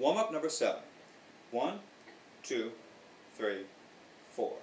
Warm up number seven. One, two, three, four.